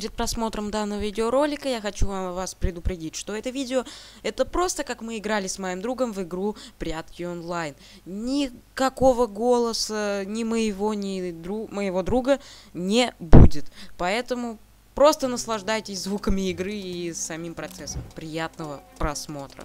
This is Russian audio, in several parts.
Перед просмотром данного видеоролика я хочу вам, вас предупредить, что это видео это просто как мы играли с моим другом в игру «Прятки онлайн». Никакого голоса ни моего, ни дру, моего друга не будет. Поэтому просто наслаждайтесь звуками игры и самим процессом. Приятного просмотра.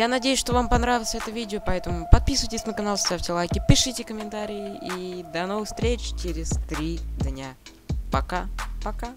Я надеюсь, что вам понравилось это видео, поэтому подписывайтесь на канал, ставьте лайки, пишите комментарии и до новых встреч через три дня. Пока, пока.